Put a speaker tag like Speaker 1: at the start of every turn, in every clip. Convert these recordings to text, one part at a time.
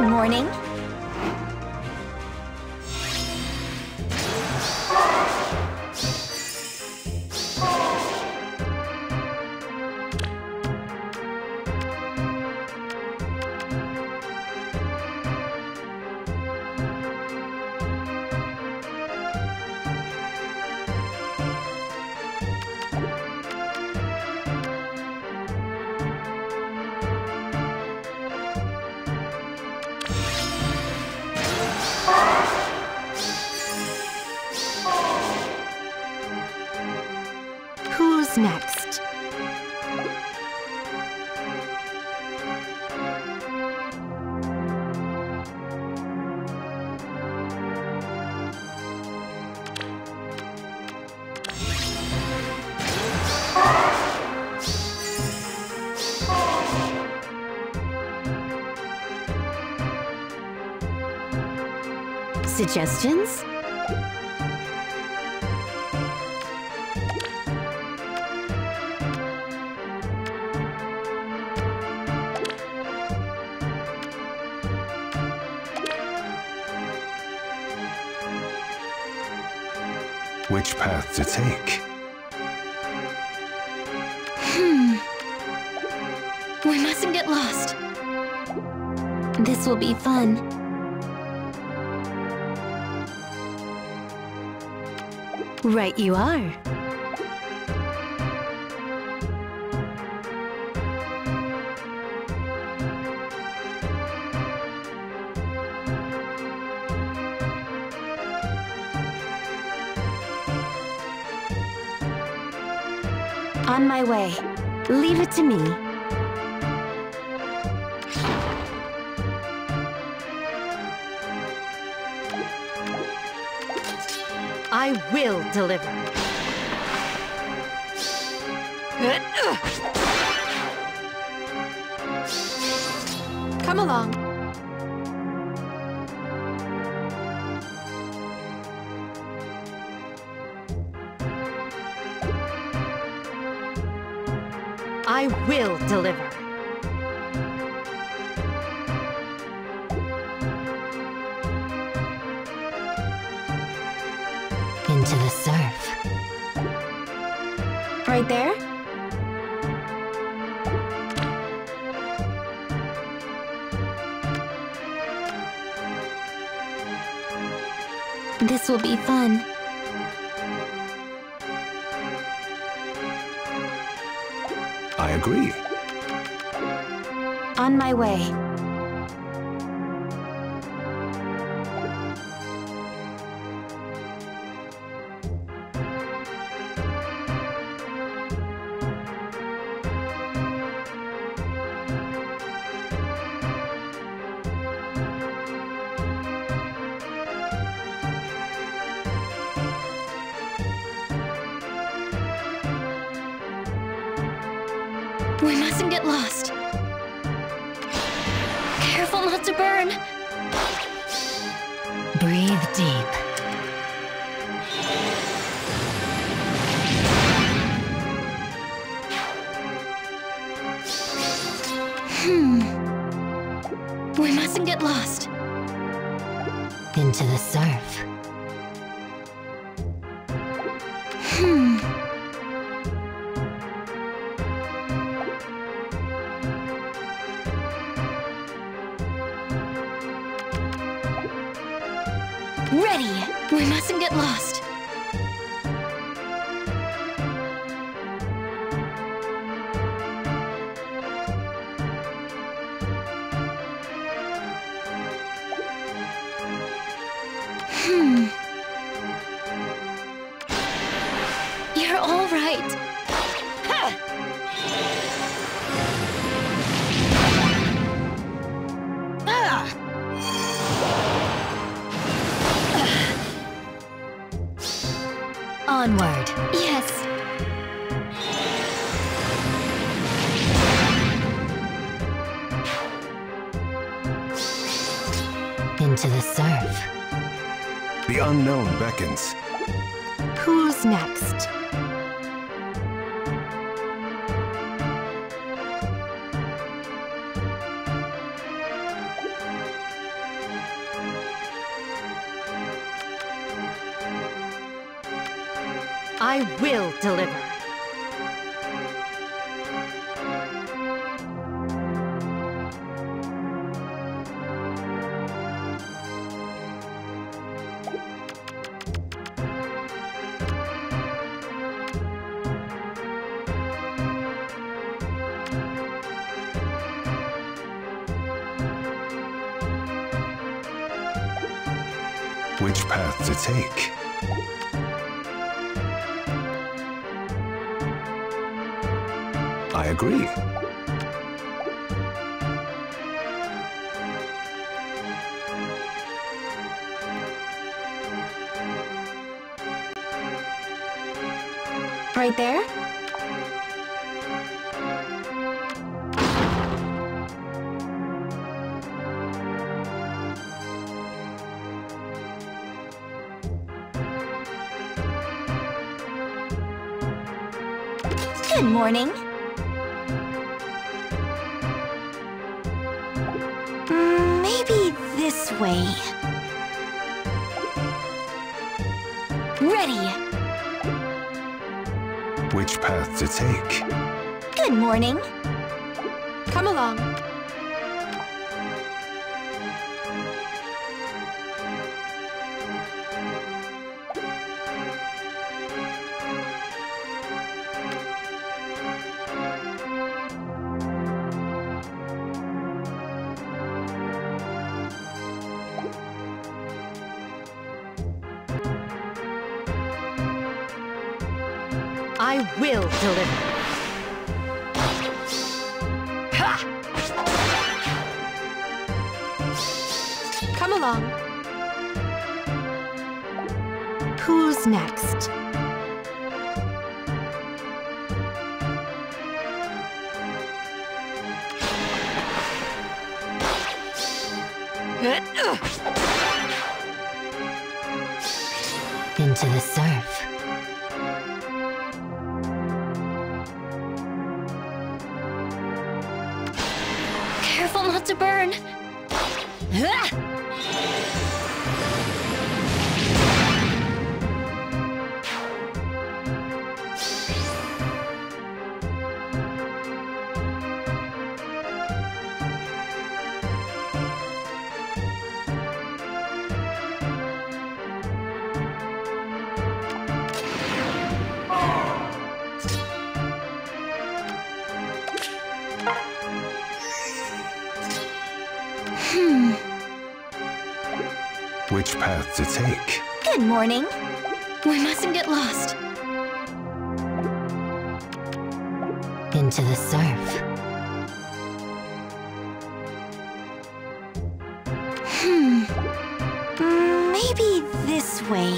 Speaker 1: Good morning.
Speaker 2: Who's next? Suggestions?
Speaker 3: To take? Hmm.
Speaker 2: We mustn't get lost. This will be fun. Right you are. My way. Leave it to me. I will deliver. Come along. I
Speaker 3: agree.
Speaker 2: On my way. Hmm. We mustn't get lost. Into the surf.
Speaker 3: Beckons.
Speaker 2: Who's next?
Speaker 3: Path to take? I agree.
Speaker 2: Morning. Maybe this way. Ready.
Speaker 3: Which path to take?
Speaker 2: Good morning.
Speaker 1: Come along. I will deliver.
Speaker 2: Careful not to burn. Morning. We mustn't get lost.
Speaker 1: Into the surf.
Speaker 2: Hmm. Mm, Maybe this way.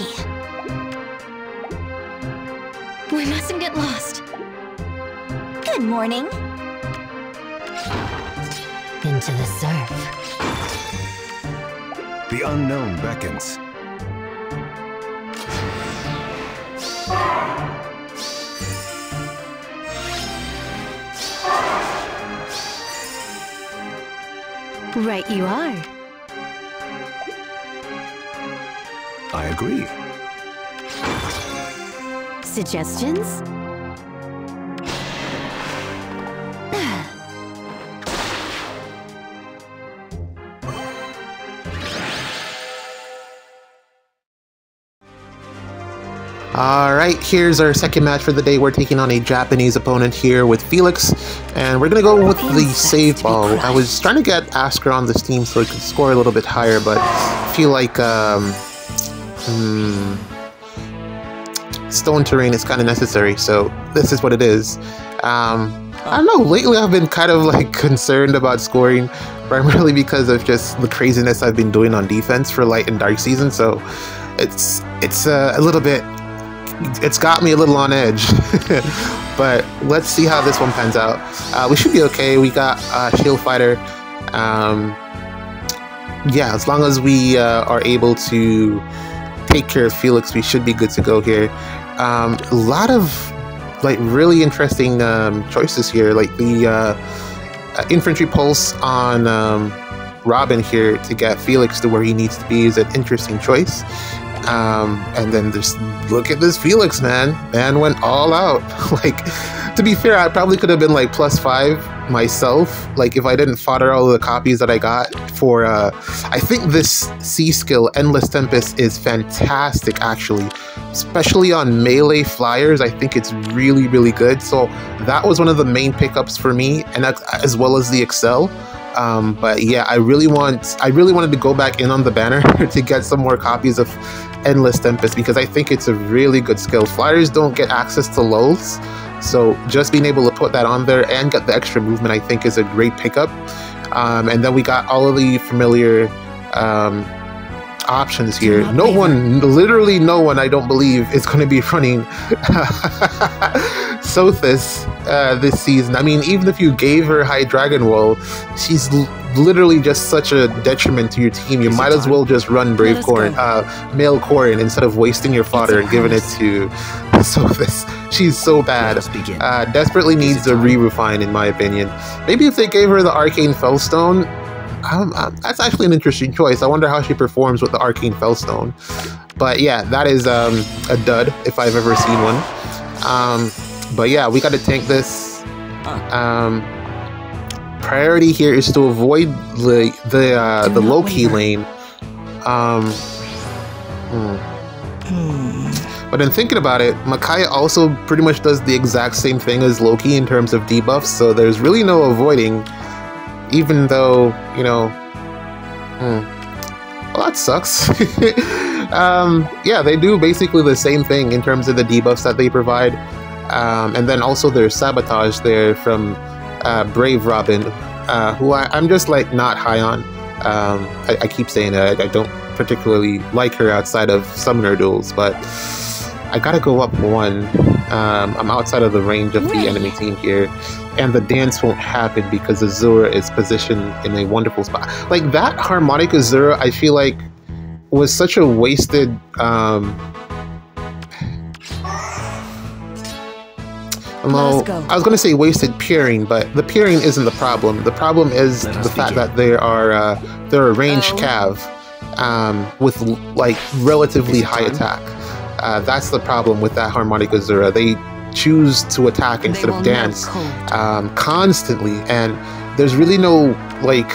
Speaker 2: We mustn't get lost. Good morning.
Speaker 1: Into the surf.
Speaker 3: The unknown beckons.
Speaker 1: Right you are.
Speaker 3: I agree.
Speaker 1: Suggestions?
Speaker 4: All right, here's our second match for the day. We're taking on a Japanese opponent here with Felix, and we're gonna go with the save ball. I was trying to get Askr on this team so I could score a little bit higher, but I feel like um, hmm, stone terrain is kind of necessary. So this is what it is. Um, I don't know. Lately, I've been kind of like concerned about scoring, primarily because of just the craziness I've been doing on defense for light and dark season. So it's it's uh, a little bit it's got me a little on edge. but let's see how this one pans out. Uh, we should be okay. We got uh, Shield Fighter. Um, yeah, as long as we uh, are able to take care of Felix, we should be good to go here. Um, a lot of like really interesting um, choices here, like the uh, uh, infantry pulse on um, Robin here to get Felix to where he needs to be is an interesting choice. Um, and then just look at this Felix, man. Man went all out. like, to be fair, I probably could have been like plus five myself. Like, if I didn't fodder all the copies that I got for, uh, I think this C skill, Endless Tempest, is fantastic actually. Especially on melee flyers, I think it's really, really good. So, that was one of the main pickups for me, and as well as the Excel. Um, but yeah, I really want, I really wanted to go back in on the banner to get some more copies of Endless Tempest because I think it's a really good skill. Flyers don't get access to lulls, so just being able to put that on there and get the extra movement, I think, is a great pickup. Um, and then we got all of the familiar um, options here. No one, literally no one, I don't believe, is going to be running Sothis uh, this season. I mean, even if you gave her High Dragon Wool, she's literally just such a detriment to your team. You Is might as well just run Brave Corrin, uh, Male Corrin, instead of wasting your fodder and giving it to Sothis. She's so bad. Uh, desperately needs a re-refine, in my opinion. Maybe if they gave her the Arcane Fellstone, um, um, that's actually an interesting choice. I wonder how she performs with the Arcane Fellstone. But yeah, that is um, a dud if I've ever seen one. Um, but yeah, we got to tank this. Um, priority here is to avoid the the uh, the Loki lane. Um, hmm. hmm. But in thinking about it, Makaya also pretty much does the exact same thing as Loki in terms of debuffs, so there's really no avoiding, even though, you know, hmm. Well, that sucks. um, yeah, they do basically the same thing in terms of the debuffs that they provide. Um, and then also there's Sabotage there from uh, Brave Robin, uh, who I, am just like not high on. Um, I, I, keep saying that I, I, don't particularly like her outside of Summoner duels, but I gotta go up one. Um, I'm outside of the range of the enemy team here, and the dance won't happen because Azura is positioned in a wonderful spot. Like that harmonic Azura, I feel like was such a wasted. Um, Well, I was going to say wasted peering, but the peering isn't the problem. The problem is the fact that they are uh, they're a ranged oh. cav um, with like relatively high attack. Uh, that's the problem with that harmonic Azura. They choose to attack instead of dance um, constantly, and there's really no like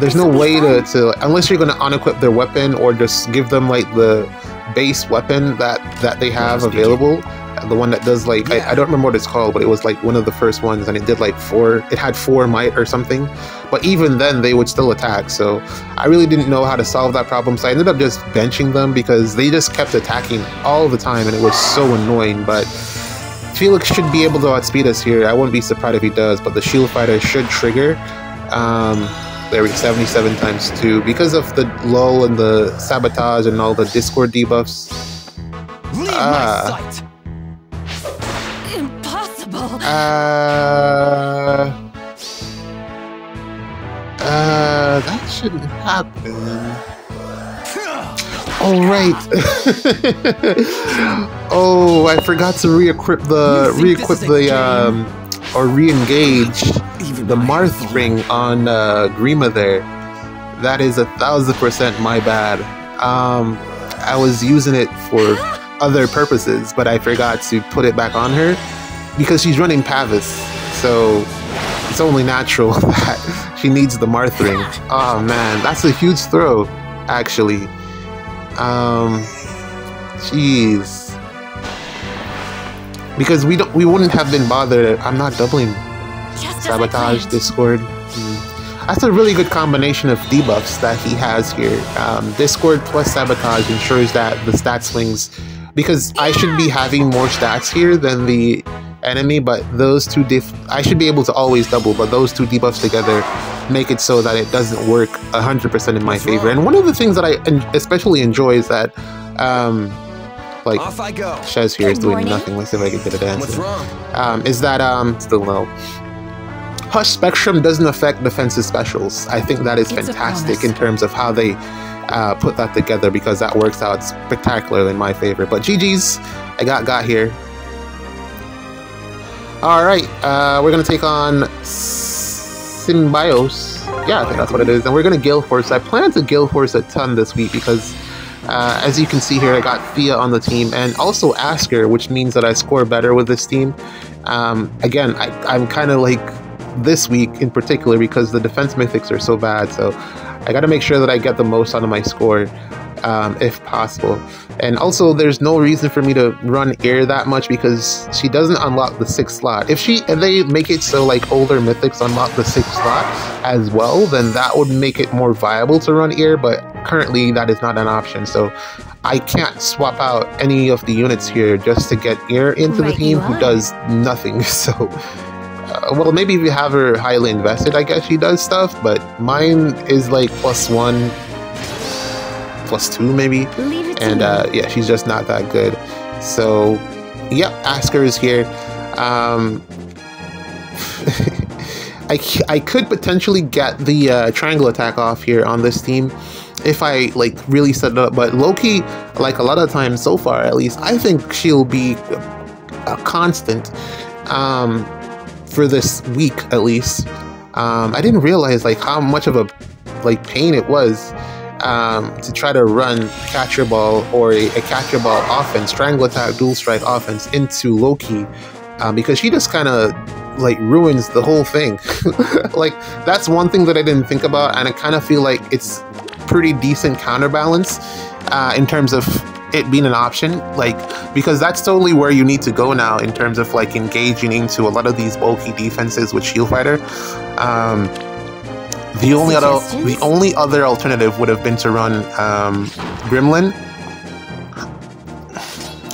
Speaker 4: there's no way to, to unless you're going to unequip their weapon or just give them like the base weapon that that they have available the one that does like yeah. I, I, don't remember what it's called, but it was like one of the first ones, and it did like four. It had four might or something, but even then they would still attack. So I really didn't know how to solve that problem. So I ended up just benching them because they just kept attacking all the time, and it was so annoying. But Felix should be able to outspeed us here. I wouldn't be surprised if he does, but the shield fighter should trigger. Um, there we 77 times 2 because of the lull and the sabotage and all the discord debuffs. Leave ah. my sight. Uh, uh, that shouldn't happen. Oh right. oh, I forgot to re-equip the re-equip the um or re-engage the Marth ring on uh, Grima there. That is a thousand percent my bad. Um, I was using it for other purposes, but I forgot to put it back on her because she's running Pavise, so it's only natural that she needs the Marth ring. Oh man, that's a huge throw, actually. Um, jeez. Because we don't, we wouldn't have been bothered. I'm not doubling sabotage, Discord. Mm. That's a really good combination of debuffs that he has here. Um, Discord plus sabotage ensures that the stat swings because I should be having more stats here than the enemy, but those two diff I should be able to always double, but those two debuffs together make it so that it doesn't work 100% in my favor. And one of the things that I especially enjoy is that um like Off I go. Shez here Good is doing morning. nothing. Let's see if I can get a dance. What's wrong? Um, is that um still no. Hush Spectrum doesn't affect defensive specials. I think that is it's fantastic in terms of how they uh, put that together because that works out spectacularly in my favor. But GG's, I got got here. Alright, uh, we're gonna take on Symbios. Yeah, I think that's what it is. And we're gonna Gale Force. I plan to Gale Force a ton this week because Uh, as you can see here, I got Thea on the team and also Askr, which means that I score better with this team. Um, again, I, I'm kind of like this week in particular because the defense mythics are so bad. So I got to make sure that I get the most out of my score um, if possible. And also, there's no reason for me to run Eir that much because she doesn't unlock the sixth slot. If she and they make it so like older mythics unlock the sixth slot as well, then that would make it more viable to run Eir. But currently, that is not an option. So I can't swap out any of the units here just to get Eir into
Speaker 1: Right
Speaker 4: the team who does nothing. So. Uh, well, maybe if you have her highly invested, I guess she does stuff, but mine is like plus one, plus two, maybe
Speaker 1: Leave it to
Speaker 4: and uh, yeah, she's just not that good. So, yep, Askr is here. Um, I, I could potentially get the uh, triangle attack off here on this team if I like really set it up. But Loki, like a lot of times so far, at least, I think she'll be a constant um, for this week at least. Um, I didn't realize like how much of a like pain it was um, to try to run catcher ball or a, a catcher ball offense, triangle attack, dual strike offense into Loki um, because she just kind of like ruins the whole thing. like that's one thing that I didn't think about, and I kind of feel like it's pretty decent counterbalance uh, in terms of it being an option like because that's totally where you need to go now in terms of like engaging into a lot of these bulky defenses with shield fighter um, the only other the only other alternative would have been to run um, gremlin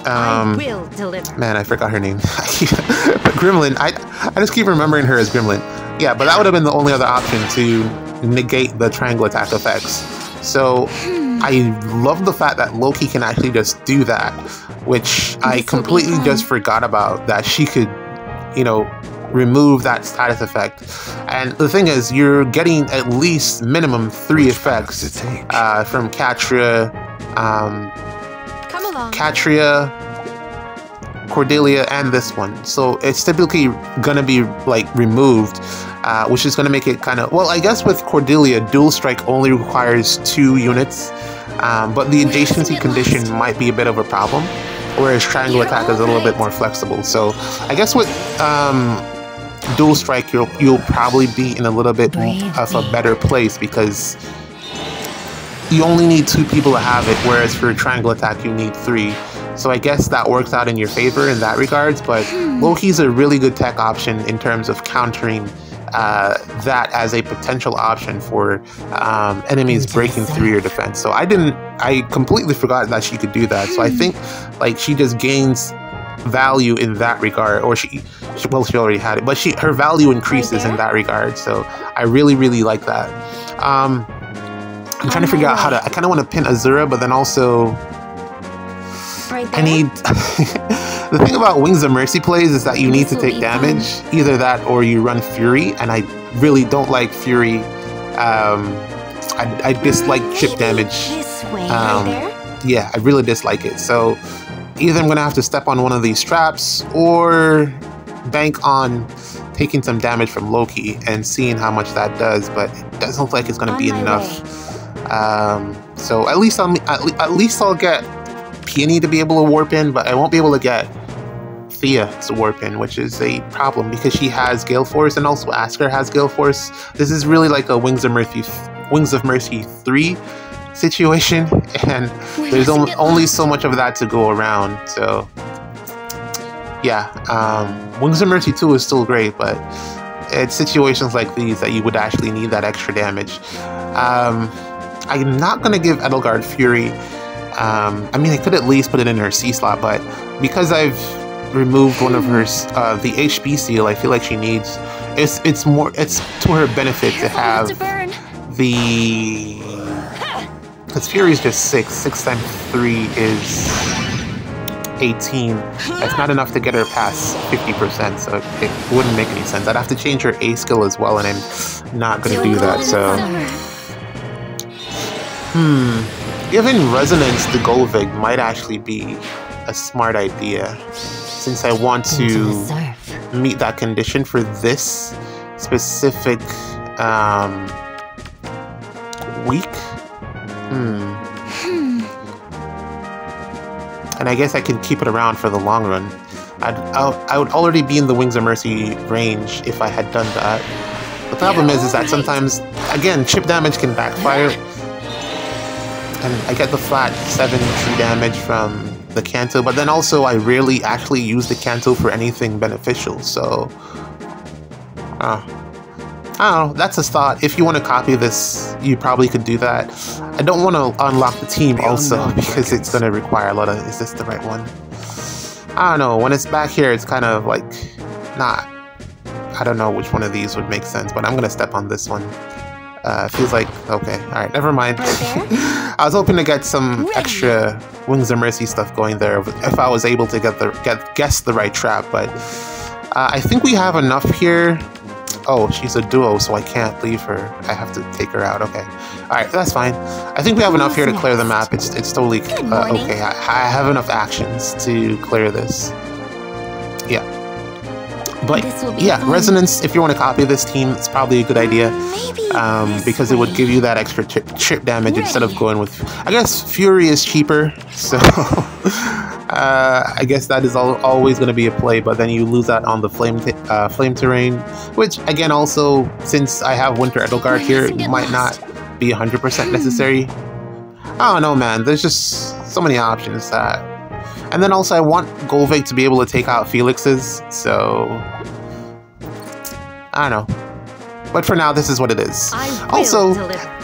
Speaker 4: um,
Speaker 1: I will deliver.
Speaker 4: Man, I forgot her name. but Gremlin, I I just keep remembering her as Gremlin. Yeah, but that would have been the only other option to negate the triangle attack effects. So I love the fact that Loki can actually just do that, which I completely just forgot about that she could, you know, remove that status effect. And the thing is, you're getting at least minimum three
Speaker 3: Which
Speaker 4: effects uh, from Catria, um,
Speaker 2: Come along.
Speaker 4: Catria, Cordelia, and this one. So it's typically gonna be like removed, uh, which is gonna make it kind of well. I guess with Cordelia, dual strike only requires two units, um, but the adjacency condition
Speaker 2: last?
Speaker 4: might be a bit of a problem. Whereas triangle
Speaker 2: You're
Speaker 4: attack is a little bit more flexible. So I guess with um, dual strike, you'll you'll probably be in a little bit of a better place because you only need two people to have it, whereas for a triangle attack you need three. So I guess that works out in your favor in that regards. But Loki's a really good tech option in terms of countering uh, that as a potential option for um, enemies breaking through your defense. So I didn't, I completely forgot that she could do that. So I think like she just gains value in that regard, or she, she well, she already had it, but she her value increases in that regard. So I really, really like that. Um, I'm trying to figure out how to i kind of want to pin Azura, but then also
Speaker 2: Right.
Speaker 4: I need. the thing about Wings of Mercy plays is that you need to take damage. Either that or you run Fury, and I really don't like Fury. Um, I, I dislike chip damage. Um,
Speaker 2: right there.
Speaker 4: Yeah, I really dislike it. So either I'm gonna have to step on one of these traps or bank on taking some damage from Loki and seeing how much that does. But it doesn't look like it's gonna
Speaker 2: On
Speaker 4: be enough. Um, so at least I'll at, le- at least I'll get Peony to be able to warp in, but I won't be able to get Thea to warp in, which is a problem because she has Gale Force and also Askr has Gale Force. This is really like a Wings of Mercy, Wings of Mercy three situation, and there's only,
Speaker 2: get
Speaker 4: only
Speaker 2: lost.
Speaker 4: so much of that to go around. So yeah, um, Wings of Mercy two is still great, but it's situations like these that you would actually need that extra damage. Um, I'm not gonna give Edelgard Fury. Um, I mean, I could at least put it in her C slot, but because I've removed one of her uh, the HB seal, I feel like she needs. It's it's more it's to her benefit to have
Speaker 2: to
Speaker 4: the because Fury is just six. Six times three is eighteen. That's not enough to get her past fifty percent, so it wouldn't make any sense. I'd have to change her A skill as well, and I'm not gonna do that. So. Hmm. Giving resonance to Gullveig might actually be a smart idea, since I want to meet that condition for this specific um, week. Hmm. and I guess I can keep it around for the long run. I'd, I'll, I would already be in the Wings of Mercy range if I had done that. The problem is, is that sometimes, again, chip damage can backfire, and I get the flat 7 true damage from the Canto, but then also I rarely actually use the Canto for anything beneficial, so... Uh, I don't know, that's a thought. If you want to copy this, you probably could do that. I don't want to unlock the team also, because it's going to require a lot of... Is this the right one? I don't know, when it's back here, it's kind of like... Not... I don't know which one of these would make sense, but I'm going to step on this one. Uh, feels like okay. All right, never mind. I was hoping to get some extra Wings of Mercy stuff going there if I was able to get the get guess the right trap. But uh, I think we have enough here. Oh, she's a duo, so I can't leave her. I have to take her out. Okay. All right, that's fine. I think we have enough here to clear the map. It's it's totally uh, okay. I, I have enough actions to clear this. Yeah. But yeah, fun. Resonance, if you want to copy this team, it's probably a good idea. Um, because it would give you that extra chip damage instead of going with... I guess Fury is cheaper, so... uh, I guess that is all, always going to be a play, but then you lose out on the Flame uh, flame terrain, which, again, also, since I have Winter Edelgard here, it might not be 100% necessary. I don't know, man. There's just so many options that and then also I want Gullveig to be able to take out Felix's, so... I don't know. But for now, this is what it is. Also,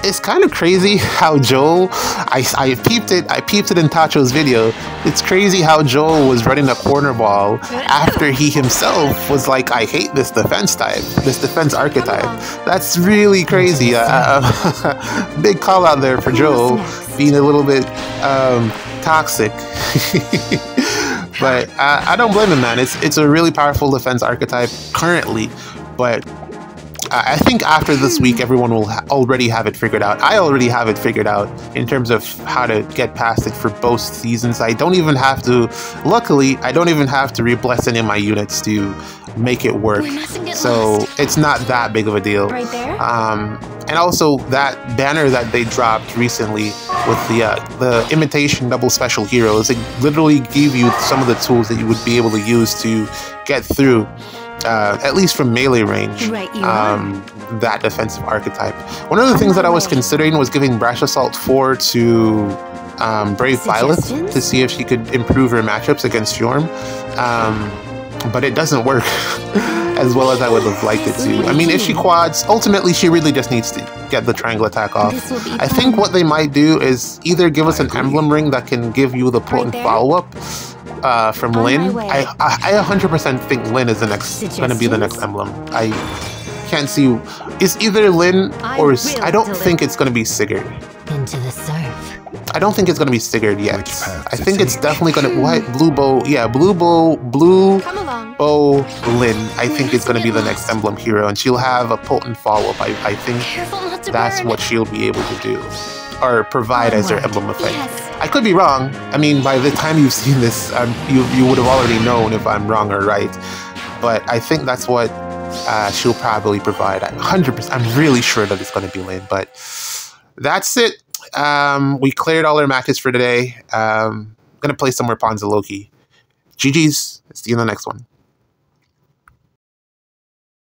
Speaker 4: it's kind of crazy how Joel, I, I peeped it, I peeped it in Tacho's video. It's crazy how Joel was running a corner ball after he himself was like, I hate this defense type, this defense archetype. That's really crazy. Uh, big call out there for Joel being a little bit um, toxic. but I, I, don't blame him, man. It's it's a really powerful defense archetype currently, but I think after this week, everyone will ha already have it figured out. I already have it figured out in terms of how to get past it for both seasons. I don't even have to. Luckily, I don't even have to rebless any of my units to make it work. So lost. it's not that big of a deal.
Speaker 2: Right there.
Speaker 4: Um, and also that banner that they dropped recently with the uh, the imitation double special heroes, it literally gave you some of the tools that you would be able to use to get through uh, at least from melee range,
Speaker 2: right,
Speaker 4: um, that defensive archetype. One of the things that I was considering was giving Brash Assault 4 to um, Brave Violet to see if she could improve her matchups against Fjorm. Um, but it doesn't work as well as I would have liked it to. I mean, if she quads, ultimately she really just needs to get the triangle attack off. I think what they might do is either give us an emblem ring that can give you the potent follow-up, uh, from On Lyn. I, I, I 100% think Lyn is the next going to be the next emblem. I can't see. It's either Lyn or I, I don't deliver. think it's going to be Sigurd.
Speaker 1: Into the surf.
Speaker 4: I don't think it's going to be Sigurd yet. I think it's definitely going to what Blue Bow. Yeah, Blue Bow. Blue Bow Lyn. I think it's going to be the next emblem hero, and she'll have a potent follow up. I, I think that's what she'll be able to do or provide as their emblem effect. Yes. I could be wrong. I mean, by the time you've seen this, um, you you would have already known if I'm wrong or right. But I think that's what uh, she'll probably provide. 100%. I'm really sure that it's going to be Lyn. But that's it. Um, we cleared all our matches for today. Um, I'm going to play some more Pawns of Loki. GG's. See you in the next one.